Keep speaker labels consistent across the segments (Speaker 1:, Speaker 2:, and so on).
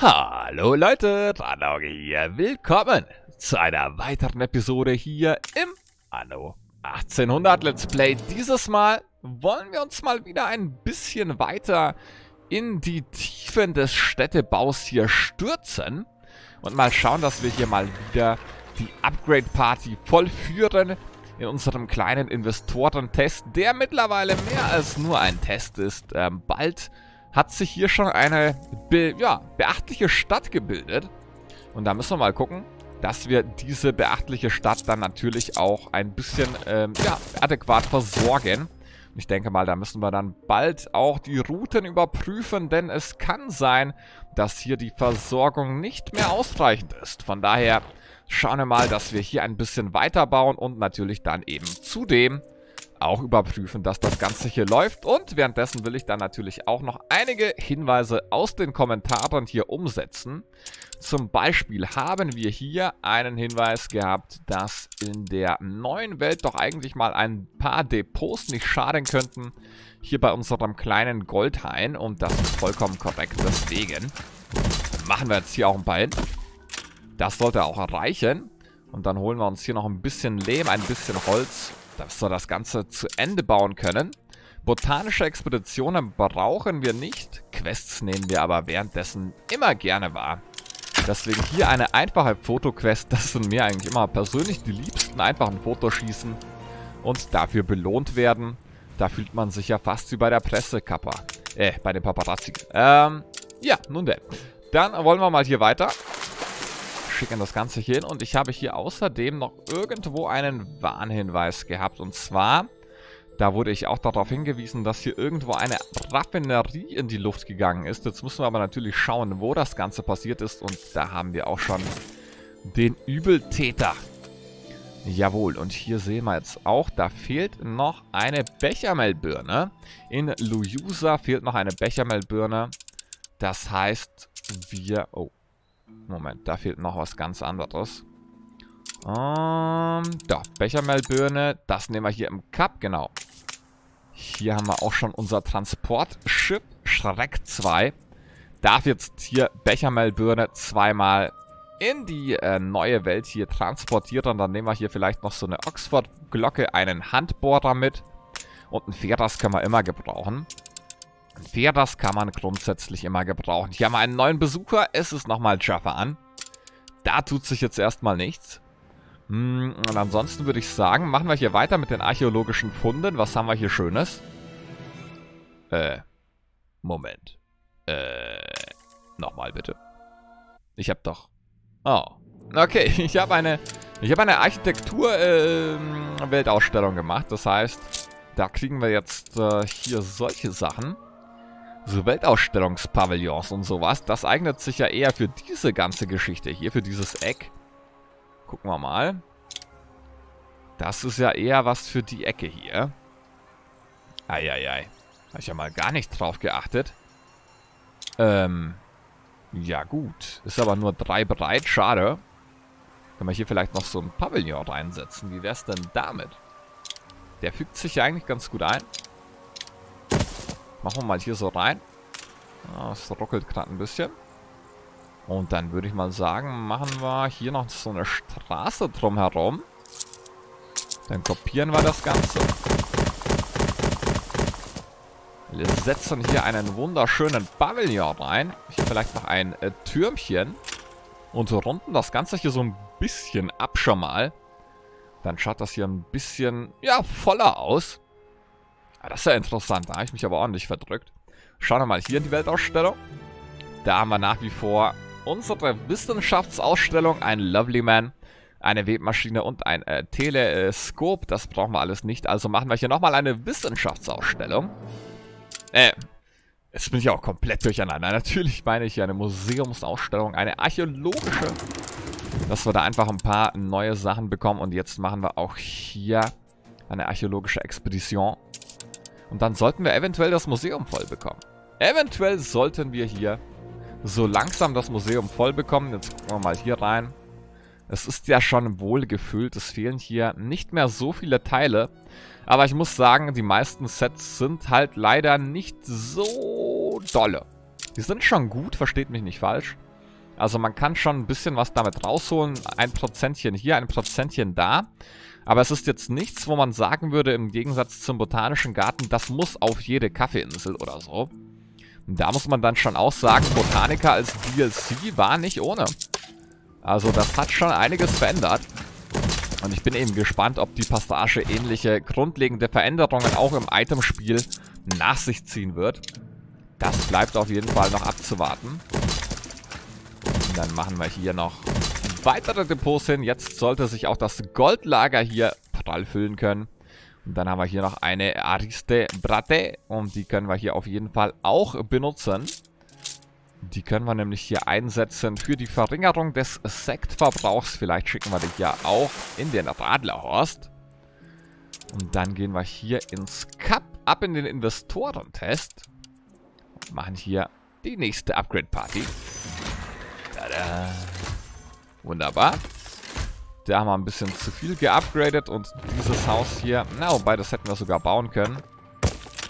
Speaker 1: Hallo Leute, Ranauge hier. Willkommen zu einer weiteren Episode hier im Anno 1800 Let's Play. Dieses Mal wollen wir uns mal wieder ein bisschen weiter in die Tiefen des Städtebaus hier stürzen und mal schauen, dass wir hier mal wieder die Upgrade Party vollführen in unserem kleinen Investorentest, der mittlerweile mehr als nur ein Test ist. Ähm, bald hat sich hier schon eine be ja, beachtliche Stadt gebildet. Und da müssen wir mal gucken, dass wir diese beachtliche Stadt dann natürlich auch ein bisschen ähm, ja, adäquat versorgen. Und ich denke mal, da müssen wir dann bald auch die Routen überprüfen, denn es kann sein, dass hier die Versorgung nicht mehr ausreichend ist. Von daher schauen wir mal, dass wir hier ein bisschen weiterbauen und natürlich dann eben zudem auch überprüfen, dass das Ganze hier läuft. Und währenddessen will ich dann natürlich auch noch einige Hinweise aus den Kommentaren hier umsetzen. Zum Beispiel haben wir hier einen Hinweis gehabt, dass in der neuen Welt doch eigentlich mal ein paar Depots nicht schaden könnten. Hier bei unserem kleinen Goldhain. Und das ist vollkommen korrekt. Deswegen machen wir jetzt hier auch ein paar hin. Das sollte auch reichen. Und dann holen wir uns hier noch ein bisschen Lehm, ein bisschen Holz dass wir das Ganze zu Ende bauen können. Botanische Expeditionen brauchen wir nicht. Quests nehmen wir aber währenddessen immer gerne wahr. Deswegen hier eine einfache Fotoquest. Das sind mir eigentlich immer persönlich die liebsten. Einfach ein Foto schießen und dafür belohnt werden. Da fühlt man sich ja fast wie bei der Pressekappa. Äh, bei den Paparazzi. Ähm, ja, nun denn. Dann wollen wir mal hier weiter schicken das Ganze hier hin. Und ich habe hier außerdem noch irgendwo einen Warnhinweis gehabt. Und zwar, da wurde ich auch darauf hingewiesen, dass hier irgendwo eine Raffinerie in die Luft gegangen ist. Jetzt müssen wir aber natürlich schauen, wo das Ganze passiert ist. Und da haben wir auch schon den Übeltäter. Jawohl, und hier sehen wir jetzt auch, da fehlt noch eine Bechermelbirne. In Luyusa fehlt noch eine Bechermelbirne. Das heißt, wir... Oh, Moment, da fehlt noch was ganz anderes. Ähm, da, Bechermehlbirne. Das nehmen wir hier im Cup, genau. Hier haben wir auch schon unser Transportschiff, Schreck 2. Darf jetzt hier Bechermehlbirne zweimal in die äh, neue Welt hier transportieren. Dann nehmen wir hier vielleicht noch so eine Oxford-Glocke, einen Handbohrer mit. Und ein Ferras können wir immer gebrauchen. Fair, das kann man grundsätzlich immer gebrauchen. Haben wir einen neuen Besucher. Es ist nochmal Jaffa an. Da tut sich jetzt erstmal nichts. Hm, und ansonsten würde ich sagen, machen wir hier weiter mit den archäologischen Funden. Was haben wir hier Schönes? Äh, Moment. Äh, nochmal bitte. Ich habe doch... Oh, okay. Ich habe eine... Ich habe eine Architektur-Weltausstellung ähm, gemacht. Das heißt, da kriegen wir jetzt äh, hier solche Sachen so Weltausstellungspavillons und sowas, das eignet sich ja eher für diese ganze Geschichte hier, für dieses Eck. Gucken wir mal. Das ist ja eher was für die Ecke hier. Eieiei. Habe ich ja mal gar nicht drauf geachtet. Ähm, ja gut. Ist aber nur drei breit, schade. Können wir hier vielleicht noch so ein Pavillon reinsetzen. Wie wäre es denn damit? Der fügt sich ja eigentlich ganz gut ein. Machen wir mal hier so rein. Es ruckelt gerade ein bisschen. Und dann würde ich mal sagen, machen wir hier noch so eine Straße drumherum. Dann kopieren wir das Ganze. Wir setzen hier einen wunderschönen Pavillon rein. Hier vielleicht noch ein äh, Türmchen. Und runden das Ganze hier so ein bisschen ab schon mal. Dann schaut das hier ein bisschen, ja, voller aus. Ah, das ist ja interessant. Da habe ich mich aber ordentlich verdrückt. Schauen wir mal hier in die Weltausstellung. Da haben wir nach wie vor unsere Wissenschaftsausstellung. Ein Lovely Man, eine Webmaschine und ein äh, Teleskop. Das brauchen wir alles nicht. Also machen wir hier nochmal eine Wissenschaftsausstellung. Äh, jetzt bin ich auch komplett durcheinander. Natürlich meine ich hier eine Museumsausstellung, eine archäologische. Dass wir da einfach ein paar neue Sachen bekommen. Und jetzt machen wir auch hier eine archäologische Expedition. Und dann sollten wir eventuell das Museum voll bekommen. Eventuell sollten wir hier so langsam das Museum voll bekommen. Jetzt gucken wir mal hier rein. Es ist ja schon wohl gefüllt. Es fehlen hier nicht mehr so viele Teile. Aber ich muss sagen, die meisten Sets sind halt leider nicht so dolle. Die sind schon gut, versteht mich nicht falsch. Also man kann schon ein bisschen was damit rausholen. Ein Prozentchen hier, ein Prozentchen da. Aber es ist jetzt nichts, wo man sagen würde, im Gegensatz zum Botanischen Garten, das muss auf jede Kaffeeinsel oder so. Und da muss man dann schon auch sagen, Botanica als DLC war nicht ohne. Also das hat schon einiges verändert. Und ich bin eben gespannt, ob die Passage ähnliche grundlegende Veränderungen auch im Itemspiel nach sich ziehen wird. Das bleibt auf jeden Fall noch abzuwarten. Dann machen wir hier noch weitere Depots hin. Jetzt sollte sich auch das Goldlager hier prall füllen können. Und dann haben wir hier noch eine Ariste Brate. Und die können wir hier auf jeden Fall auch benutzen. Die können wir nämlich hier einsetzen für die Verringerung des Sektverbrauchs. Vielleicht schicken wir die ja auch in den Radlerhorst. Und dann gehen wir hier ins Cup, ab in den Investorentest. Und machen hier die nächste Upgrade-Party. Tada. Wunderbar. Da haben wir ein bisschen zu viel geupgradet und dieses Haus hier, na, wobei das hätten wir sogar bauen können.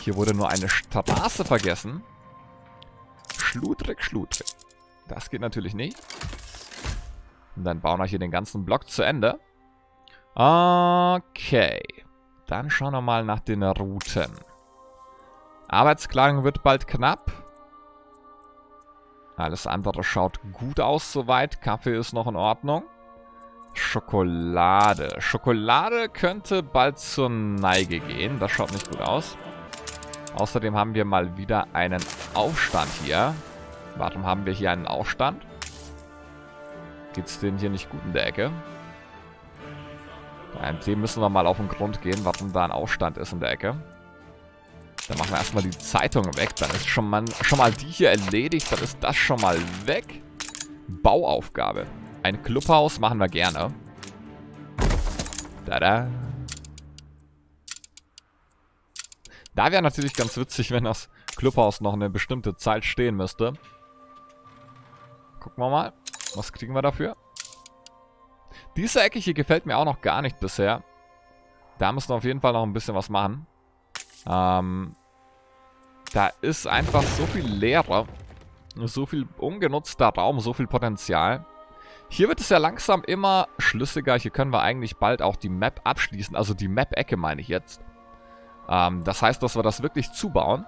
Speaker 1: Hier wurde nur eine Straße vergessen. Schludrig, schludrig. Das geht natürlich nicht. Und dann bauen wir hier den ganzen Block zu Ende. Okay. Dann schauen wir mal nach den Routen. Arbeitskleidung wird bald knapp. Alles andere schaut gut aus soweit. Kaffee ist noch in Ordnung. Schokolade. Schokolade könnte bald zur Neige gehen. Das schaut nicht gut aus. Außerdem haben wir mal wieder einen Aufstand hier. Warum haben wir hier einen Aufstand? Geht's denen hier nicht gut in der Ecke? Dem müssen wir mal auf den Grund gehen, warum da ein Aufstand ist in der Ecke. Dann machen wir erstmal die Zeitung weg. Dann ist schon mal, schon mal die hier erledigt. Dann ist das schon mal weg. Bauaufgabe. Ein Clubhaus machen wir gerne. Tada. Da wäre natürlich ganz witzig, wenn das Clubhaus noch eine bestimmte Zeit stehen müsste. Gucken wir mal. Was kriegen wir dafür? Diese Ecke hier gefällt mir auch noch gar nicht bisher. Da müssen wir auf jeden Fall noch ein bisschen was machen. Ähm, da ist einfach so viel Leere. So viel ungenutzter Raum, so viel Potenzial. Hier wird es ja langsam immer schlüssiger. Hier können wir eigentlich bald auch die Map abschließen. Also die Map-Ecke meine ich jetzt. Ähm, das heißt, dass wir das wirklich zubauen.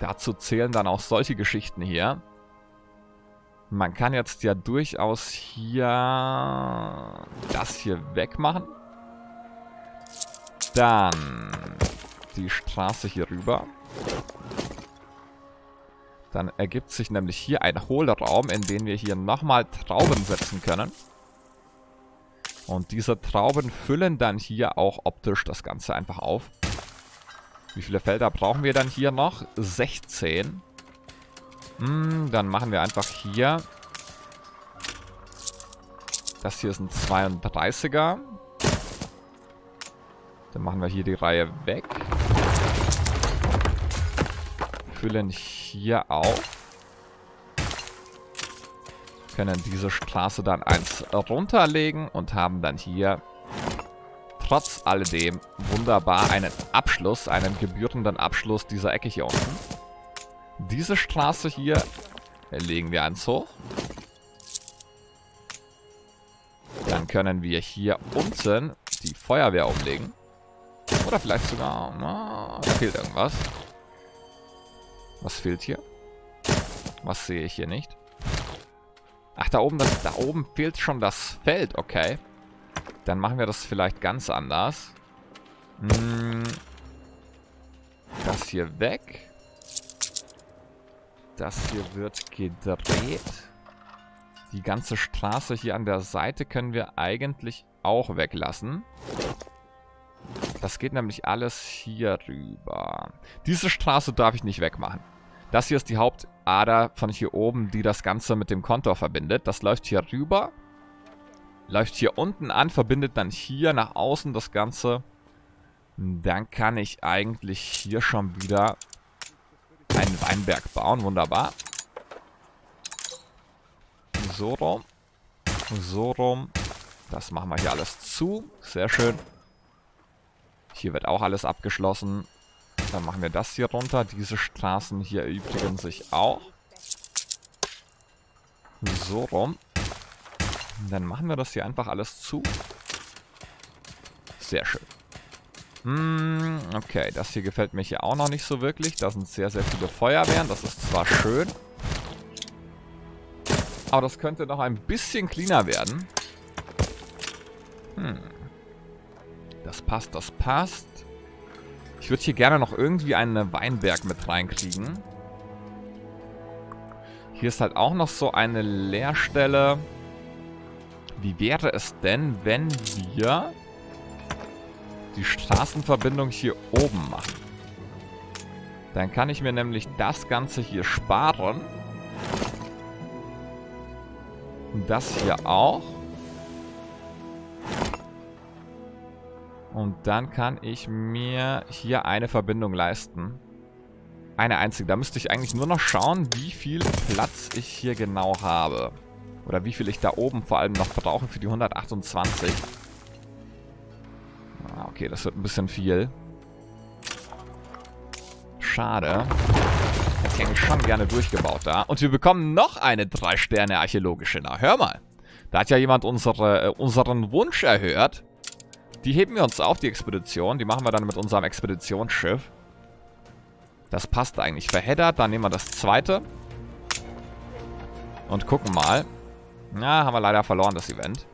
Speaker 1: Dazu zählen dann auch solche Geschichten hier. Man kann jetzt ja durchaus hier das hier wegmachen. Dann die Straße hier rüber. Dann ergibt sich nämlich hier ein Hohlraum, in den wir hier nochmal Trauben setzen können. Und diese Trauben füllen dann hier auch optisch das Ganze einfach auf. Wie viele Felder brauchen wir dann hier noch? 16. Hm, dann machen wir einfach hier. Das hier ist ein 32er. Dann machen wir hier die Reihe weg füllen hier auf. Können diese Straße dann eins runterlegen und haben dann hier trotz alledem wunderbar einen Abschluss, einen gebührenden Abschluss dieser Ecke hier unten. Diese Straße hier legen wir eins hoch. Dann können wir hier unten die Feuerwehr umlegen. Oder vielleicht sogar... Na, da fehlt irgendwas. Was fehlt hier? Was sehe ich hier nicht? Ach, da oben, das, da oben fehlt schon das Feld. Okay. Dann machen wir das vielleicht ganz anders. Hm. Das hier weg. Das hier wird gedreht. Die ganze Straße hier an der Seite können wir eigentlich auch weglassen. Das geht nämlich alles hier rüber. Diese Straße darf ich nicht wegmachen. Das hier ist die Hauptader von hier oben, die das Ganze mit dem Kontor verbindet. Das läuft hier rüber. Läuft hier unten an, verbindet dann hier nach außen das Ganze. Dann kann ich eigentlich hier schon wieder einen Weinberg bauen. Wunderbar. So rum. So rum. Das machen wir hier alles zu. Sehr schön. Hier wird auch alles abgeschlossen. Dann machen wir das hier runter. Diese Straßen hier erübrigen sich auch. So rum. Dann machen wir das hier einfach alles zu. Sehr schön. Hm, okay, das hier gefällt mir hier auch noch nicht so wirklich. Da sind sehr, sehr viele Feuerwehren. Das ist zwar schön. Aber das könnte noch ein bisschen cleaner werden. Hm. Das passt, das passt. Ich würde hier gerne noch irgendwie einen Weinberg mit reinkriegen. Hier ist halt auch noch so eine Leerstelle. Wie wäre es denn, wenn wir die Straßenverbindung hier oben machen? Dann kann ich mir nämlich das Ganze hier sparen. Und das hier auch. Und dann kann ich mir hier eine Verbindung leisten. Eine einzige. Da müsste ich eigentlich nur noch schauen, wie viel Platz ich hier genau habe. Oder wie viel ich da oben vor allem noch brauche für die 128. Ah, okay, das wird ein bisschen viel. Schade. Hätte ich eigentlich schon gerne durchgebaut da. Und wir bekommen noch eine 3-Sterne archäologische. Na, hör mal. Da hat ja jemand unsere, äh, unseren Wunsch erhört. Die heben wir uns auf, die Expedition. Die machen wir dann mit unserem Expeditionsschiff. Das passt eigentlich. Verheddert, dann nehmen wir das zweite. Und gucken mal. Na, haben wir leider verloren, das Event.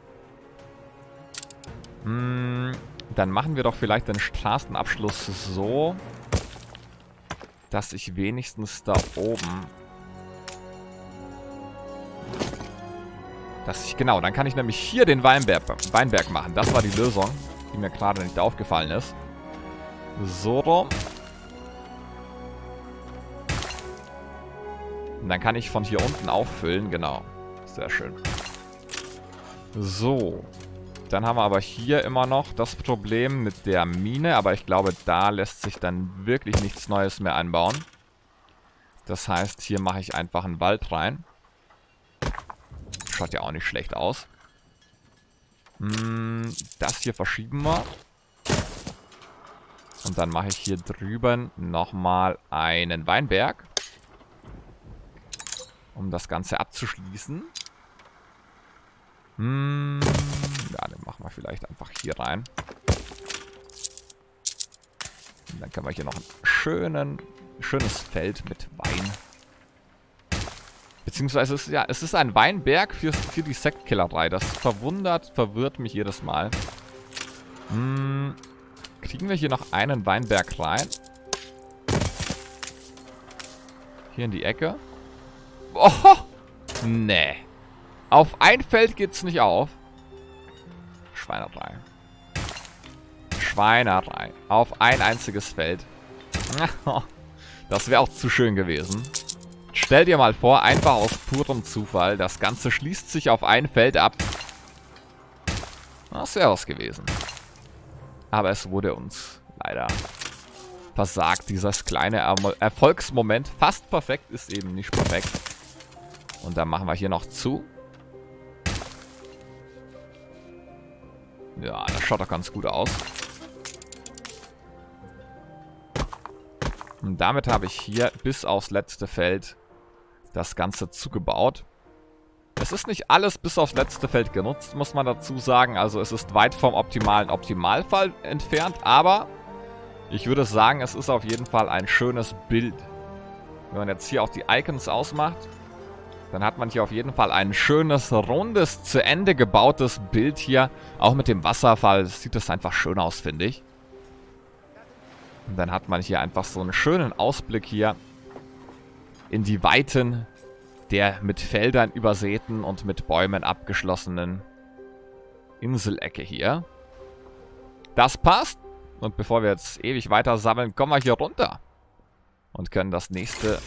Speaker 1: Hm, dann machen wir doch vielleicht den Straßenabschluss so, dass ich wenigstens da oben... Dass ich, genau, dann kann ich nämlich hier den Weinberg, Weinberg machen. Das war die Lösung, die mir gerade nicht aufgefallen ist. So rum. Und dann kann ich von hier unten auffüllen, genau. Sehr schön. So. Dann haben wir aber hier immer noch das Problem mit der Mine. Aber ich glaube, da lässt sich dann wirklich nichts Neues mehr anbauen. Das heißt, hier mache ich einfach einen Wald rein. Schaut ja auch nicht schlecht aus. Hm, das hier verschieben wir. Und dann mache ich hier drüben nochmal einen Weinberg. Um das Ganze abzuschließen. Hm, ja, den machen wir vielleicht einfach hier rein. Und dann können wir hier noch ein schönen, schönes Feld mit Wein. Beziehungsweise, es ist, ja, es ist ein Weinberg für, für die Sektkillerei. Das verwundert, verwirrt mich jedes Mal. Hm, kriegen wir hier noch einen Weinberg rein? Hier in die Ecke. Oh, nee. Auf ein Feld geht's nicht auf. Schweinerei. Schweinerei. Auf ein einziges Feld. Das wäre auch zu schön gewesen. Stell dir mal vor, einfach aus purem Zufall, das Ganze schließt sich auf ein Feld ab. Das wäre was gewesen. Aber es wurde uns leider versagt. Dieses kleine Erfolgsmoment. Fast perfekt ist eben nicht perfekt. Und dann machen wir hier noch zu. Ja, das schaut doch ganz gut aus. Und damit habe ich hier bis aufs letzte Feld das Ganze zugebaut. Es ist nicht alles bis aufs letzte Feld genutzt, muss man dazu sagen. Also es ist weit vom optimalen Optimalfall entfernt, aber ich würde sagen, es ist auf jeden Fall ein schönes Bild. Wenn man jetzt hier auch die Icons ausmacht, dann hat man hier auf jeden Fall ein schönes, rundes, zu Ende gebautes Bild hier. Auch mit dem Wasserfall sieht das einfach schön aus, finde ich. Und dann hat man hier einfach so einen schönen Ausblick hier in die Weiten der mit Feldern übersäten und mit Bäumen abgeschlossenen Inselecke hier. Das passt. Und bevor wir jetzt ewig weiter sammeln, kommen wir hier runter. Und können das nächste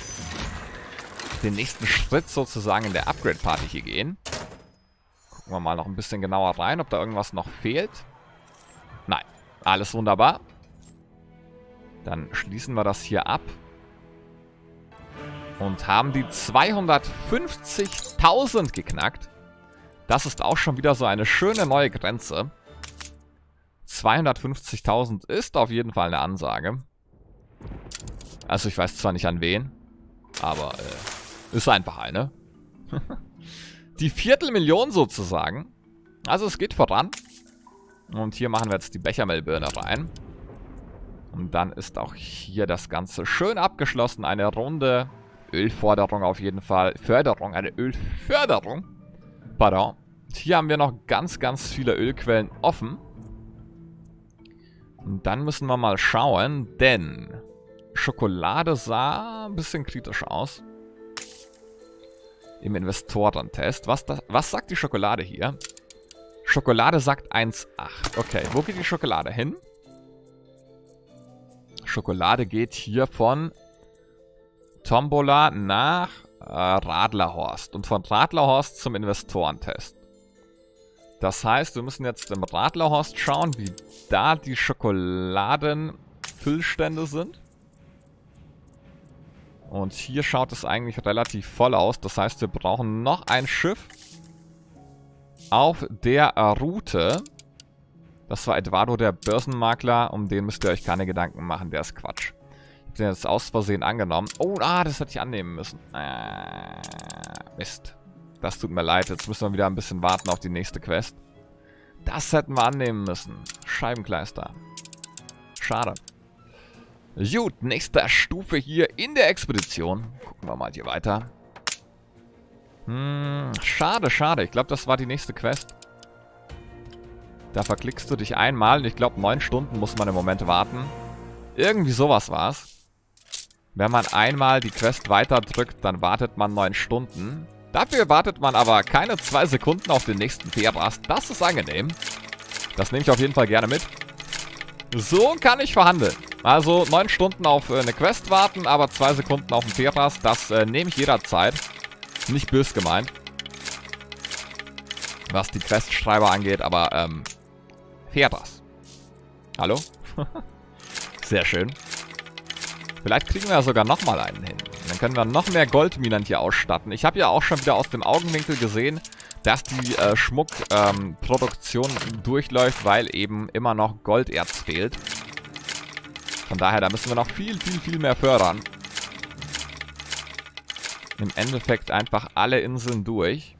Speaker 1: den nächsten Schritt sozusagen in der Upgrade-Party hier gehen. Gucken wir mal noch ein bisschen genauer rein, ob da irgendwas noch fehlt. Nein, alles wunderbar. Dann schließen wir das hier ab. Und haben die 250.000 geknackt. Das ist auch schon wieder so eine schöne neue Grenze. 250.000 ist auf jeden Fall eine Ansage. Also ich weiß zwar nicht an wen, aber äh, ist einfach eine. Die Viertelmillion sozusagen. Also es geht voran. Und hier machen wir jetzt die Bechermelbirne rein. Und dann ist auch hier das Ganze schön abgeschlossen. Eine runde Ölforderung auf jeden Fall. Förderung, eine Ölförderung. Pardon. Hier haben wir noch ganz, ganz viele Ölquellen offen. Und dann müssen wir mal schauen, denn Schokolade sah ein bisschen kritisch aus. Im Investorentest. Was, was sagt die Schokolade hier? Schokolade sagt 1,8. Okay, wo geht die Schokolade hin? Schokolade geht hier von Tombola nach äh, Radlerhorst. Und von Radlerhorst zum Investorentest. Das heißt, wir müssen jetzt im Radlerhorst schauen, wie da die Schokoladenfüllstände sind. Und hier schaut es eigentlich relativ voll aus. Das heißt, wir brauchen noch ein Schiff auf der Route. Das war Eduardo, der Börsenmakler. Um den müsst ihr euch keine Gedanken machen. Der ist Quatsch. Den jetzt aus Versehen angenommen. Oh, ah, das hätte ich annehmen müssen. Äh, Mist. Das tut mir leid. Jetzt müssen wir wieder ein bisschen warten auf die nächste Quest. Das hätten wir annehmen müssen. Scheibenkleister. Schade. Gut, nächste Stufe hier in der Expedition. Gucken wir mal hier weiter. Hm, schade, schade. Ich glaube, das war die nächste Quest. Da verklickst du dich einmal und ich glaube, neun Stunden muss man im Moment warten. Irgendwie sowas war's. Wenn man einmal die Quest weiterdrückt, dann wartet man neun Stunden. Dafür wartet man aber keine zwei Sekunden auf den nächsten Fährrast. Das ist angenehm. Das nehme ich auf jeden Fall gerne mit. So kann ich verhandeln. Also neun Stunden auf äh, eine Quest warten, aber zwei Sekunden auf den Fährpass, das äh, nehme ich jederzeit. Nicht bös gemeint. Was die Questschreiber angeht, aber ähm, Fährpass. Hallo? Sehr schön. Vielleicht kriegen wir ja sogar nochmal einen hin. Dann können wir noch mehr Goldminen hier ausstatten. Ich habe ja auch schon wieder aus dem Augenwinkel gesehen, dass die äh, Schmuckproduktion ähm, durchläuft, weil eben immer noch Golderz fehlt. Von daher, da müssen wir noch viel, viel, viel mehr fördern. Im Endeffekt einfach alle Inseln durch.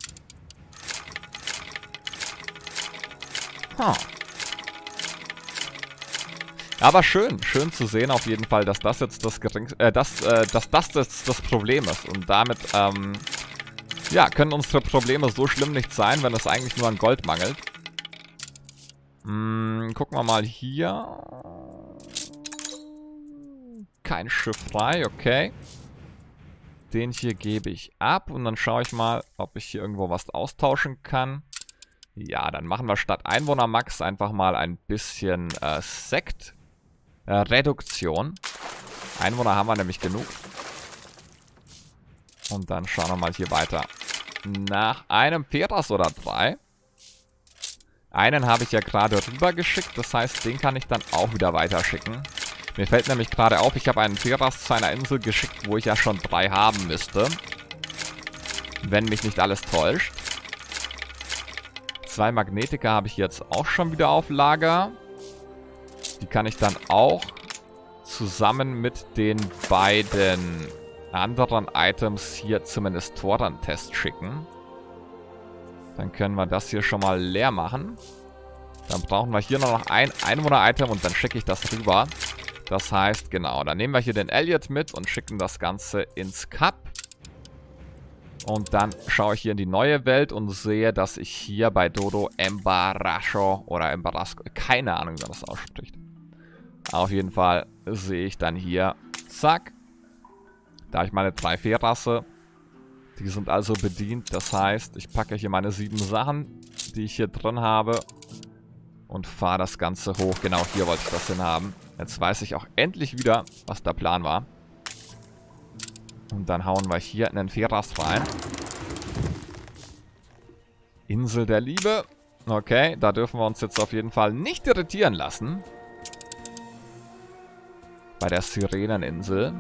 Speaker 1: Huh. Aber schön, schön zu sehen auf jeden Fall, dass das jetzt das geringste, äh, dass, äh, dass das jetzt das Problem ist. Und damit, ähm, ja, können unsere Probleme so schlimm nicht sein, wenn es eigentlich nur an Gold mangelt. Hm, gucken wir mal hier. Kein Schiff frei, okay. Den hier gebe ich ab und dann schaue ich mal, ob ich hier irgendwo was austauschen kann. Ja, dann machen wir statt Einwohner Max einfach mal ein bisschen äh, Sekt. Äh, Reduktion. Einwohner haben wir nämlich genug. Und dann schauen wir mal hier weiter. Nach einem Peras oder drei. Einen habe ich ja gerade rübergeschickt. Das heißt, den kann ich dann auch wieder weiterschicken. Mir fällt nämlich gerade auf, ich habe einen Peras zu einer Insel geschickt, wo ich ja schon drei haben müsste. Wenn mich nicht alles täuscht. Zwei Magnetika habe ich jetzt auch schon wieder auf Lager. Die kann ich dann auch zusammen mit den beiden anderen Items hier zumindest Toran-Test schicken. Dann können wir das hier schon mal leer machen. Dann brauchen wir hier noch ein Einwohner-Item und dann schicke ich das rüber. Das heißt, genau, dann nehmen wir hier den Elliot mit und schicken das Ganze ins Cup. Und dann schaue ich hier in die neue Welt und sehe, dass ich hier bei Dodo Embarasco oder Embarasco, keine Ahnung, wie man das ausspricht. Auf jeden Fall sehe ich dann hier, zack, da habe ich meine drei Fährrasse. Die sind also bedient, das heißt, ich packe hier meine sieben Sachen, die ich hier drin habe und fahre das Ganze hoch. Genau hier wollte ich das hin haben. Jetzt weiß ich auch endlich wieder, was der Plan war. Und dann hauen wir hier in den Fährrast rein. Insel der Liebe. Okay, da dürfen wir uns jetzt auf jeden Fall nicht irritieren lassen. Bei der Sireneninsel.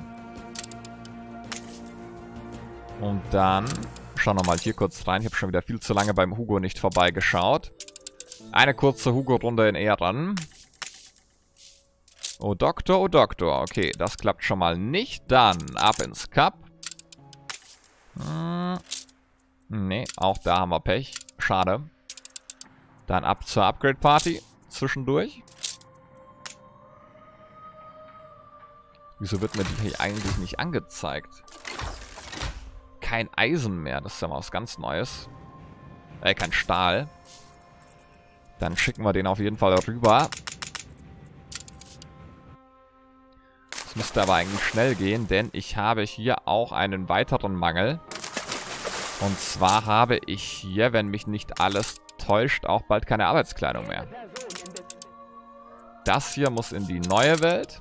Speaker 1: Und dann schauen wir mal hier kurz rein. Ich habe schon wieder viel zu lange beim Hugo nicht vorbeigeschaut. Eine kurze Hugo-Runde in Ehren. Oh Doktor, oh Doktor. Okay, das klappt schon mal nicht. Dann ab ins Cup. Hm. Nee, auch da haben wir Pech. Schade. Dann ab zur Upgrade-Party. Zwischendurch. Wieso wird mir die hier eigentlich nicht angezeigt? Kein Eisen mehr. Das ist ja mal was ganz Neues. Äh, kein Stahl. Dann schicken wir den auf jeden Fall rüber. Das müsste aber eigentlich schnell gehen, denn ich habe hier auch einen weiteren Mangel. Und zwar habe ich hier, wenn mich nicht alles täuscht, auch bald keine Arbeitskleidung mehr. Das hier muss in die neue Welt.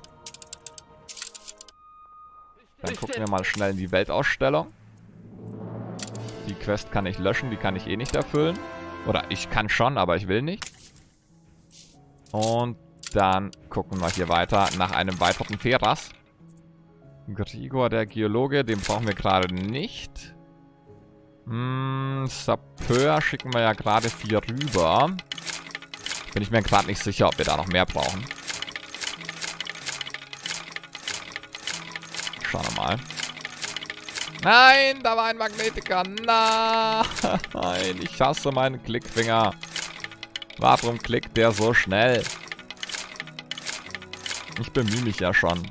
Speaker 1: Dann gucken wir mal schnell in die Weltausstellung. Die Quest kann ich löschen, die kann ich eh nicht erfüllen. Oder ich kann schon, aber ich will nicht. Und dann gucken wir hier weiter nach einem weiteren Feras. Grigor, der Geologe, den brauchen wir gerade nicht. Hm, Sapeur schicken wir ja gerade vier rüber. Bin ich mir gerade nicht sicher, ob wir da noch mehr brauchen. Schauen wir mal. Nein, da war ein Magnetiker. Nein, ich hasse meinen Klickfinger. Warum klickt der so schnell? Ich bemühe mich ja schon.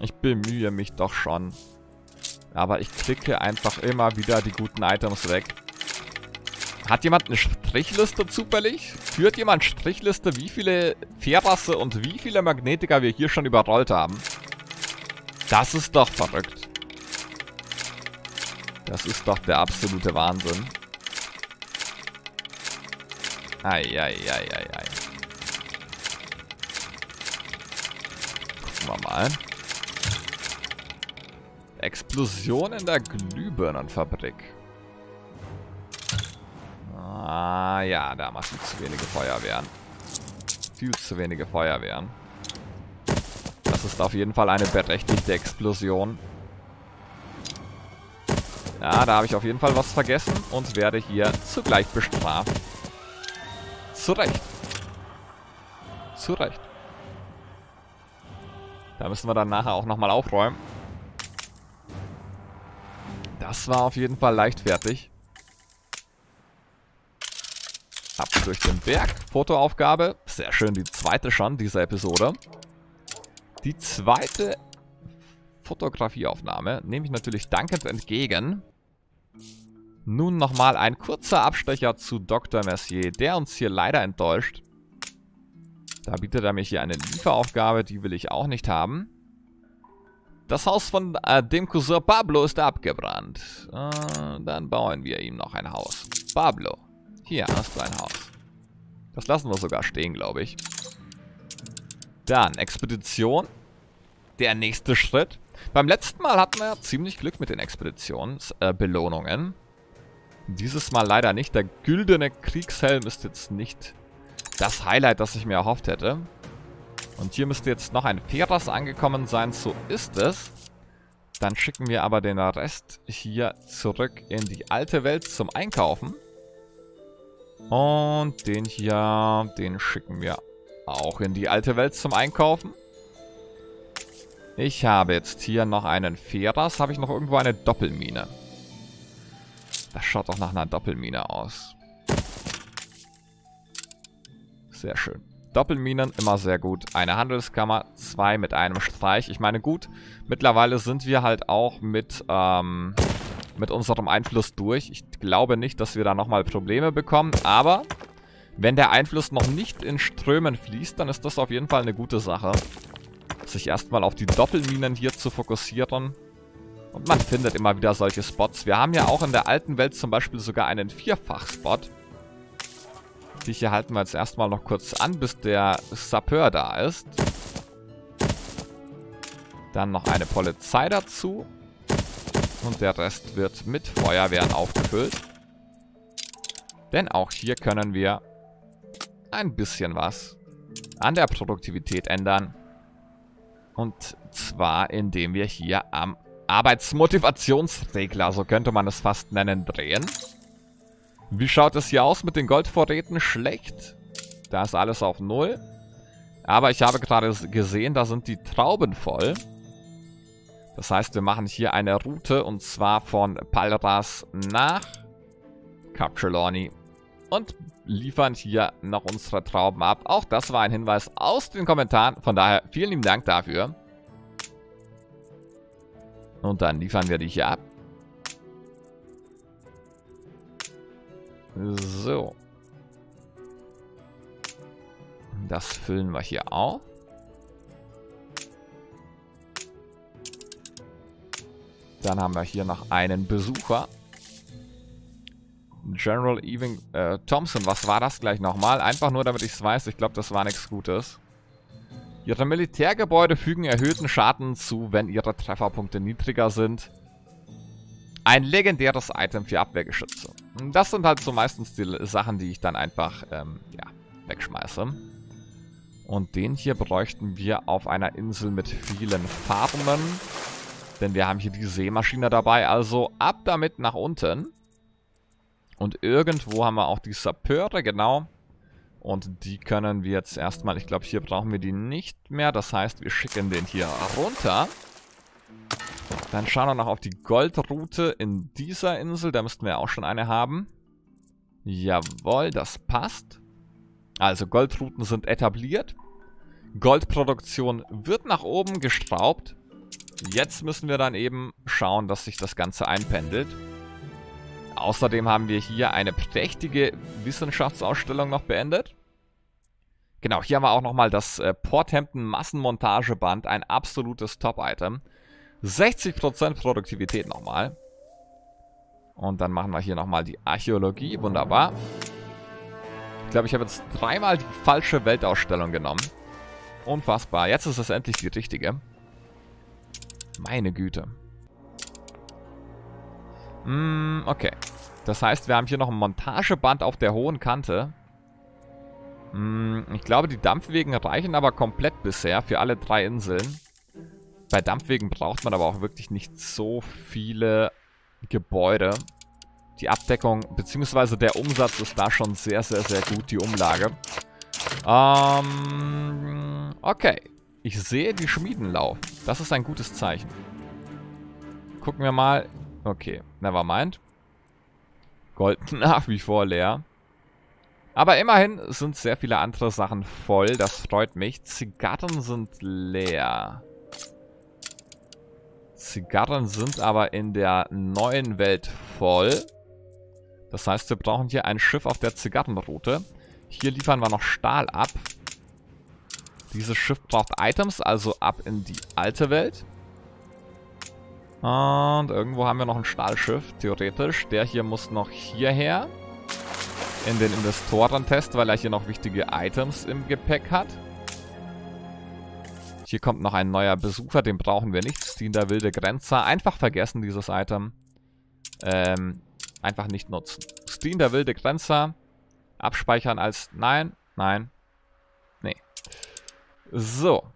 Speaker 1: Ich bemühe mich doch schon. Aber ich klicke einfach immer wieder die guten Items weg. Hat jemand eine Strichliste zufällig? Führt jemand Strichliste, wie viele Fährrasse und wie viele Magnetiker wir hier schon überrollt haben? Das ist doch verrückt. Das ist doch der absolute Wahnsinn. Eieieiei. Gucken wir mal. Explosion in der Glühbirnenfabrik. Ah ja, da macht viel zu wenige Feuerwehren. Viel zu wenige Feuerwehren. Das ist auf jeden Fall eine berechtigte Explosion. Ja, da habe ich auf jeden Fall was vergessen und werde hier zugleich bestraft. Zu Recht. Zu Recht. Da müssen wir dann nachher auch nochmal aufräumen. Das war auf jeden Fall leichtfertig. Ab durch den Berg. Fotoaufgabe. Sehr schön, die zweite schon dieser Episode. Die zweite Fotografieaufnahme nehme ich natürlich dankend entgegen. Nun nochmal ein kurzer Abstecher zu Dr. Mercier, der uns hier leider enttäuscht. Da bietet er mir hier eine Lieferaufgabe, die will ich auch nicht haben. Das Haus von äh, dem Cousin Pablo ist abgebrannt. Äh, dann bauen wir ihm noch ein Haus. Pablo, hier hast du ein Haus. Das lassen wir sogar stehen, glaube ich. Dann Expedition. Der nächste Schritt. Beim letzten Mal hatten wir ja ziemlich Glück mit den Expeditionsbelohnungen. Äh, Dieses Mal leider nicht. Der güldene Kriegshelm ist jetzt nicht das Highlight, das ich mir erhofft hätte. Und hier müsste jetzt noch ein Feras angekommen sein. So ist es. Dann schicken wir aber den Rest hier zurück in die alte Welt zum Einkaufen. Und den hier, den schicken wir auch in die alte Welt zum Einkaufen. Ich habe jetzt hier noch einen Feras. Habe ich noch irgendwo eine Doppelmine? Das schaut doch nach einer Doppelmine aus. Sehr schön. Doppelminen immer sehr gut. Eine Handelskammer, zwei mit einem Streich. Ich meine, gut, mittlerweile sind wir halt auch mit, ähm, mit unserem Einfluss durch. Ich glaube nicht, dass wir da nochmal Probleme bekommen, aber wenn der Einfluss noch nicht in Strömen fließt, dann ist das auf jeden Fall eine gute Sache. Sich erstmal auf die Doppelminen hier zu fokussieren. Und man findet immer wieder solche Spots. Wir haben ja auch in der alten Welt zum Beispiel sogar einen Vierfach-Spot. Die hier halten wir jetzt erstmal noch kurz an, bis der Sapeur da ist. Dann noch eine Polizei dazu. Und der Rest wird mit Feuerwehren aufgefüllt. Denn auch hier können wir ein bisschen was an der Produktivität ändern. Und zwar, indem wir hier am Arbeitsmotivationsregler, so könnte man es fast nennen, drehen. Wie schaut es hier aus mit den Goldvorräten? Schlecht. Da ist alles auf Null. Aber ich habe gerade gesehen, da sind die Trauben voll. Das heißt, wir machen hier eine Route und zwar von Palras nach Capture und liefern hier noch unsere Trauben ab. Auch das war ein Hinweis aus den Kommentaren. Von daher vielen lieben Dank dafür. Und dann liefern wir die hier ab. So. Das füllen wir hier auch. Dann haben wir hier noch einen Besucher. General Ewing äh, Thompson, was war das gleich nochmal? Einfach nur, damit ich es weiß. Ich glaube, das war nichts Gutes. Ihre Militärgebäude fügen erhöhten Schaden zu, wenn ihre Trefferpunkte niedriger sind. Ein legendäres Item für Abwehrgeschütze. Das sind halt so meistens die Sachen, die ich dann einfach, ähm, ja, wegschmeiße. Und den hier bräuchten wir auf einer Insel mit vielen Farmen. Denn wir haben hier die Seemaschine dabei. Also ab damit nach unten. Und irgendwo haben wir auch die Sappeure, genau. Und die können wir jetzt erstmal, ich glaube, hier brauchen wir die nicht mehr. Das heißt, wir schicken den hier runter. Dann schauen wir noch auf die Goldroute in dieser Insel. Da müssten wir auch schon eine haben. Jawohl, das passt. Also Goldrouten sind etabliert. Goldproduktion wird nach oben gestraubt. Jetzt müssen wir dann eben schauen, dass sich das Ganze einpendelt. Außerdem haben wir hier eine prächtige Wissenschaftsausstellung noch beendet. Genau, hier haben wir auch nochmal das äh, Porthampton Massenmontageband, ein absolutes Top-Item. 60% Produktivität nochmal. Und dann machen wir hier nochmal die Archäologie, wunderbar. Ich glaube, ich habe jetzt dreimal die falsche Weltausstellung genommen. Unfassbar, jetzt ist es endlich die richtige. Meine Güte. Mm, okay. Das heißt, wir haben hier noch ein Montageband auf der hohen Kante. Mm, ich glaube, die Dampfwegen reichen aber komplett bisher für alle drei Inseln. Bei Dampfwegen braucht man aber auch wirklich nicht so viele Gebäude. Die Abdeckung bzw. der Umsatz ist da schon sehr, sehr, sehr gut, die Umlage. Ähm, okay. Ich sehe die Schmieden laufen. Das ist ein gutes Zeichen. Gucken wir mal. Okay, never mind. Gold nach wie vor leer. Aber immerhin sind sehr viele andere Sachen voll. Das freut mich. Zigarren sind leer. Zigarren sind aber in der neuen Welt voll. Das heißt, wir brauchen hier ein Schiff auf der Zigarrenroute. Hier liefern wir noch Stahl ab. Dieses Schiff braucht Items, also ab in die alte Welt. Und irgendwo haben wir noch ein Stahlschiff, theoretisch. Der hier muss noch hierher. In den Investorentest, weil er hier noch wichtige Items im Gepäck hat. Hier kommt noch ein neuer Besucher, den brauchen wir nicht. Steen der wilde Grenzer. Einfach vergessen, dieses Item. Ähm, einfach nicht nutzen. Steen der wilde Grenzer. Abspeichern als nein, nein, nee. So.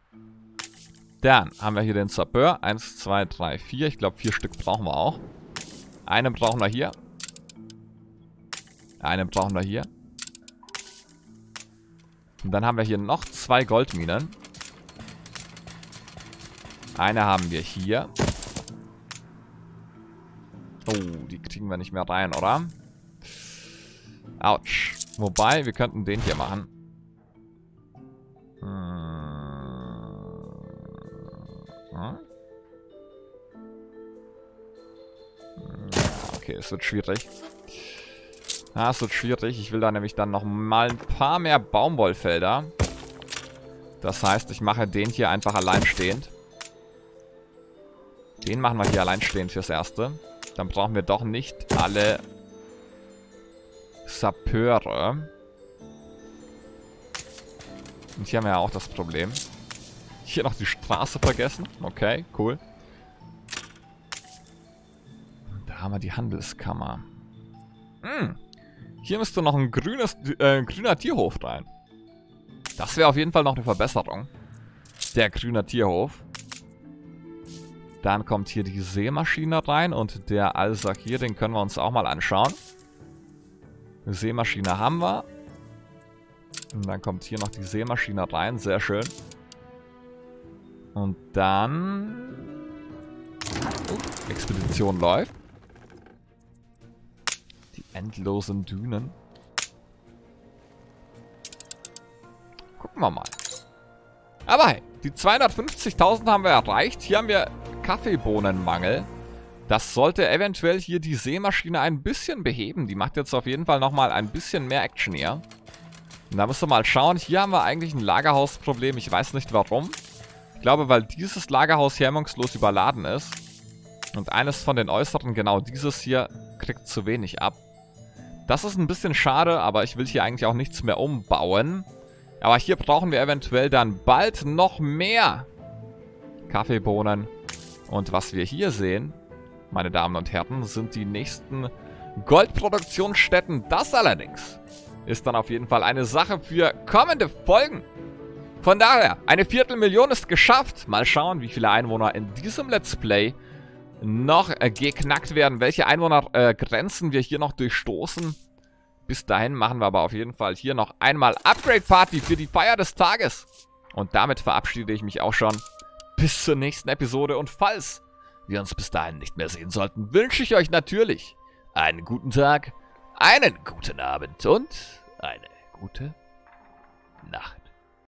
Speaker 1: Dann haben wir hier den Sapeur. Eins, zwei, drei, vier. Ich glaube, vier Stück brauchen wir auch. Einen brauchen wir hier. Einen brauchen wir hier. Und dann haben wir hier noch zwei Goldminen. Eine haben wir hier. Oh, die kriegen wir nicht mehr rein, oder? Autsch. Wobei, wir könnten den hier machen. Okay, es wird schwierig. Ja, es wird schwierig. Ich will da nämlich dann noch mal ein paar mehr Baumwollfelder. Das heißt, ich mache den hier einfach alleinstehend. Den machen wir hier alleinstehend fürs Erste. Dann brauchen wir doch nicht alle Sappeure. Und hier haben wir ja auch das Problem. Hier noch die Straße vergessen. Okay, cool. Da haben wir die Handelskammer. Hm. Hier müsste noch ein grünes, äh, grüner Tierhof rein. Das wäre auf jeden Fall noch eine Verbesserung. Der grüne Tierhof. Dann kommt hier die Seemaschine rein und der Alsak hier, den können wir uns auch mal anschauen. Eine Seemaschine haben wir. Und dann kommt hier noch die Seemaschine rein, sehr schön. Und dann... Uh, Expedition läuft. endlosen Dünen. Gucken wir mal. Aber hey, die 250.000 haben wir erreicht. Hier haben wir Kaffeebohnenmangel. Das sollte eventuell hier die Seemaschine ein bisschen beheben. Die macht jetzt auf jeden Fall nochmal ein bisschen mehr Action hier. Und da müssen wir mal schauen. Hier haben wir eigentlich ein Lagerhausproblem. Ich weiß nicht warum. Ich glaube, weil dieses Lagerhaus hemmungslos überladen ist. Und eines von den äußeren, genau dieses hier, kriegt zu wenig ab. Das ist ein bisschen schade, aber ich will hier eigentlich auch nichts mehr umbauen. Aber hier brauchen wir eventuell dann bald noch mehr Kaffeebohnen. Und was wir hier sehen, meine Damen und Herren, sind die nächsten Goldproduktionsstätten. Das allerdings ist dann auf jeden Fall eine Sache für kommende Folgen. Von daher, eine Viertelmillion ist geschafft. Mal schauen, wie viele Einwohner in diesem Let's Play noch äh, geknackt werden. Welche Einwohnergrenzen äh, wir hier noch durchstoßen. Bis dahin machen wir aber auf jeden Fall hier noch einmal Upgrade Party für die Feier des Tages. Und damit verabschiede ich mich auch schon. Bis zur nächsten Episode. Und falls wir uns bis dahin nicht mehr sehen sollten, wünsche ich euch natürlich einen guten Tag, einen guten Abend und eine gute Nacht.